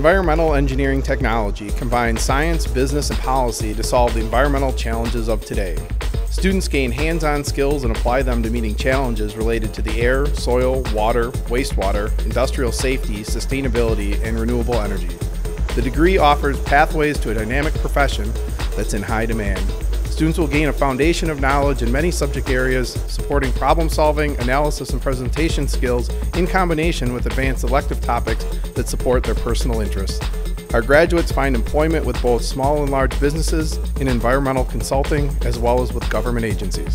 Environmental engineering technology combines science, business, and policy to solve the environmental challenges of today. Students gain hands on skills and apply them to meeting challenges related to the air, soil, water, wastewater, industrial safety, sustainability, and renewable energy. The degree offers pathways to a dynamic profession that's in high demand. Students will gain a foundation of knowledge in many subject areas, supporting problem solving, analysis, and presentation skills in combination with advanced elective topics that support their personal interests. Our graduates find employment with both small and large businesses in environmental consulting as well as with government agencies.